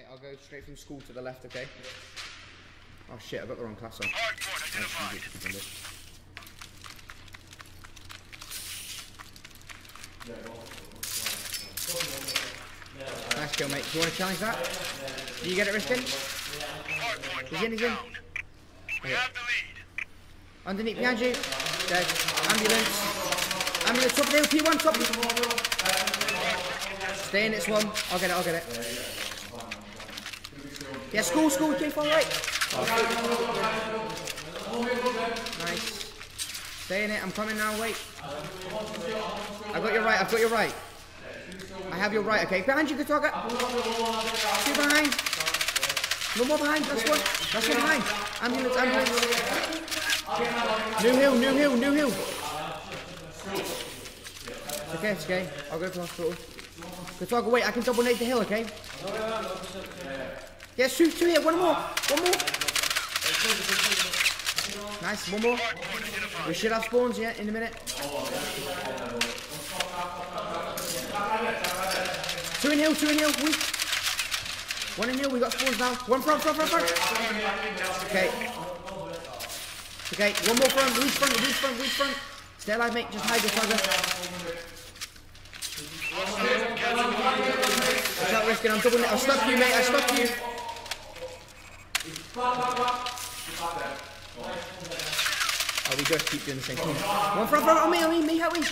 Okay, I'll go straight from school to the left, okay? Oh shit, I got the wrong class on. Hardpoint oh, identified. Nice kill, mate. Do you want to challenge that? Do you get it, Riskin? He's in, he's in. We have the lead. Underneath, behind you. Dead. Ambulance. Ambulance, top of the hill, P1, top of the Stay in, it's one. I'll get it, I'll get it. Yeah, school, school, J far right. Nice. Stay in it, I'm coming now, wait. I've got your right, I've got your right. I have your right, okay. Behind you, target. Two behind. One more behind, that's one. That's one behind. Ambulance, ambulance. New hill, new hill, new hill. It's okay, it's okay. I'll go to hospital. Target, wait, I can double nade the hill, okay? Yes, shoot, two here, one more. One more. Nice, one more. We should have spawns, yeah, in a minute. Two in hill, two in hill, weak. One in hill, we got spawns now. One front, front, front, front. Okay. Okay, one more front, weak front, weak front, weak front. Stay alive, mate, just hide your tiger. Watch out, Riskin, I'm doubling it. I'll stop you, mate, I stop you. Oh, we just keep doing the same thing. One front, front, on me, on me, me, help me.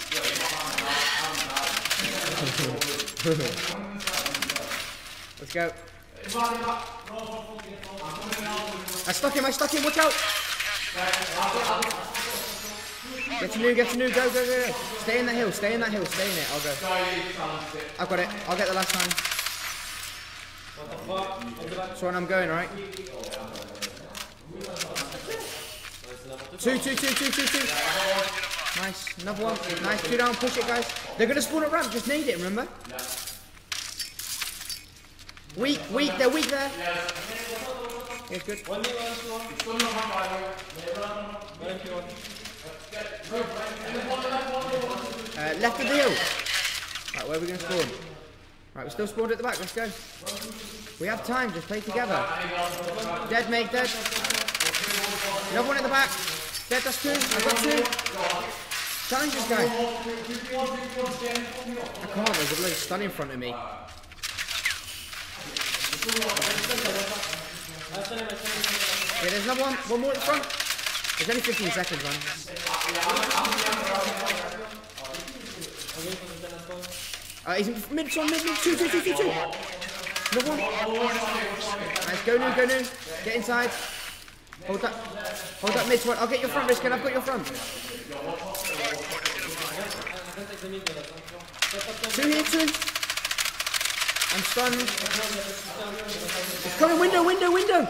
Let's go. I stuck him, I stuck him, watch out! Get to new, get to new, go, go, go, go. Stay in that hill, stay in that hill, stay in it, I'll go. I've got it, I'll get the last time. That's when I'm going, alright? Two, two, two, two, two, two. Nice, another one. Nice, two down, push it, guys. They're gonna spawn at ramp, just need it, remember? Weak, weak, they're weak there. Yeah, good. Uh, left of the hill. Right, where are we going to spawn? Right, we're still spawned at the back. Let's go. We have time. Just play together. Dead, mate. Dead. Another one at the back. Dead. That's two. I've got two. Challenge this guy. I can't. There's a bloody stun in front of me. Yeah, there's another one. One more at the front. There's only 15 seconds, man. He's mid, one, mid, mid, two, two, two, two, two. Another one. Nice, go new, go new. Get inside. Hold that, hold that mid one. I'll get your front, Riskin. I've got your front. Two here, two. I'm stunned. It's coming, window, window, window.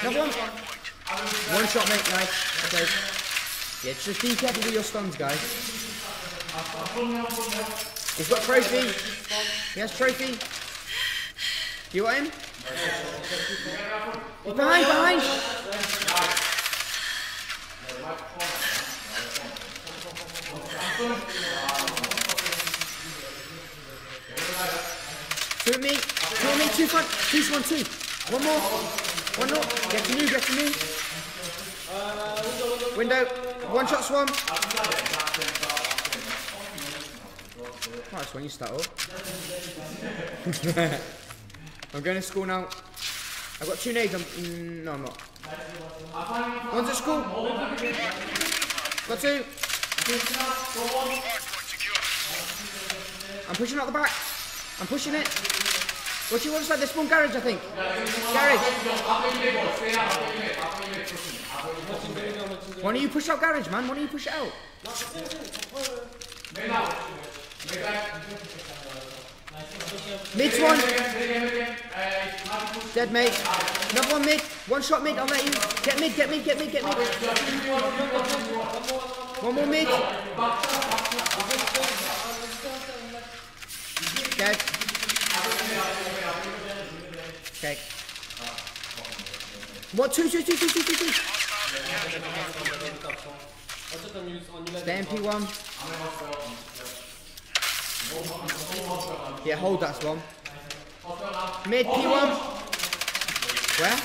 Another one. One shot, mate. Nice. Okay. Yeah, just be careful with your stuns, guys. He's got trophy. He has trophy. You got him? He's behind, behind. Two me, two me, two front, two one, two. One more, one more. Get to new, get to new. Window, one shot swarm. Nice when you start up. I'm going to school now. I've got two nades. I'm, mm, no, I'm not. One's at school. Got two. I'm pushing out the back. I'm pushing it. What's your one side? There's spawn garage, I think. Garage. Why don't you push out garage, man? Why don't you push out? Mid's one. Dead mate. Another one mid. One shot mid. I'll let you. Get mid, get mid, get mid, get mid. One more mid. Dead. What? Two, two, two, two, two, two, two. In P1. Yeah, hold that swan. Mid P1. Where?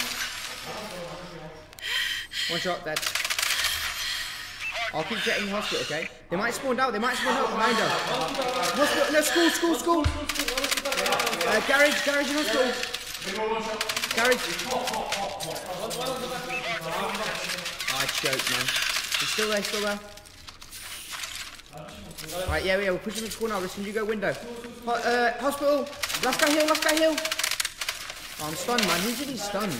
One shot, dead. I'll keep getting hospital, okay? They might spawn out, they might spawn out behind us. Hospital, no, school, school, school. Uh, garage, garage and hospital. Garage. I choked, man. He's still there, still there. Right, yeah, yeah, we're pushing the school now. Listen, you go window. Uh, hospital. Last guy heal, last guy heal. Oh, I'm stunned, man. Who did he stunned?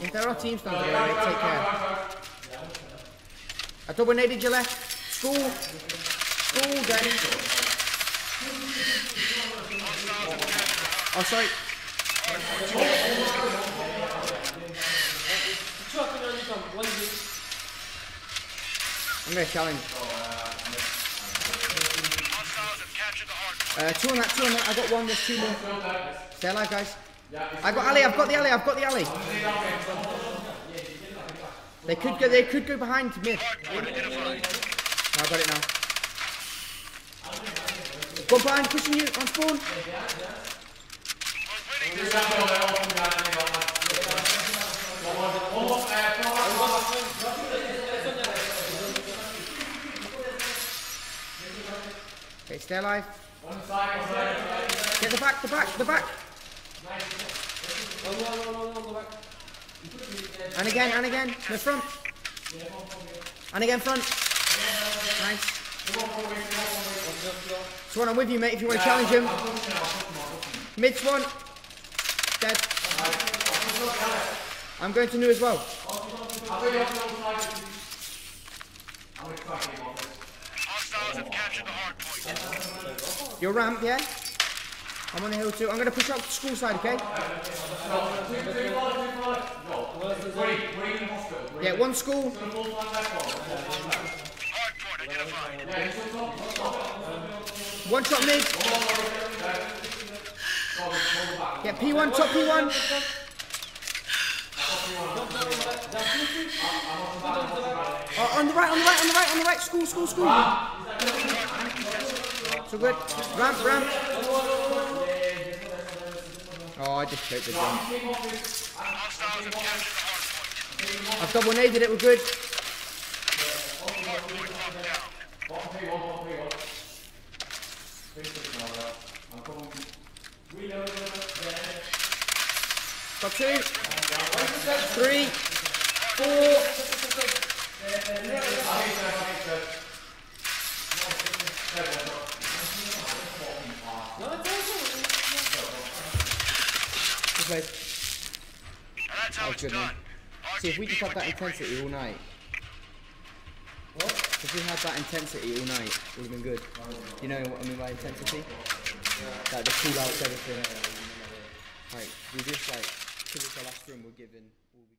If there are team stuns here, mate, take care. I double naded your left. School. School, then. Oh, sorry. I'm challenge. Captured the hardpoint. Uh, two on that, two on that. I got one, there's two more. Stay alive, guys. I've got Ali, I've got the alley, I've got the alley. They could go, they could go behind to. Hardpoint. Oh, I got it now. Go behind, pushing you on spawn. Okay, stay alive. Get the back, the back, the back. And again, and again. The front. And again, front. Nice. Swan, I'm with you, mate, if you want to challenge him. Mid Swan. Dead. I'm going to new as well. Your ramp, yeah? I'm on the hill too. I'm going to push up to school side, okay? Yeah, one school. One shot mid. Yeah, P1, top P1. Oh, uh, on the right, on the right, on the right, on the right. School, school, school. So good. Ramp, ramp. Oh, I just choked the jump. I've double naded it, we're good. Got two, three, four. That's Oh, good, man. See, if we just had that for intensity all night. What? If we had that intensity all night, it would have been good. You know what I mean by intensity? Like the cool outs, everything. Like, we just like, because it's the last room, we're given. all we got.